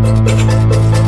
Música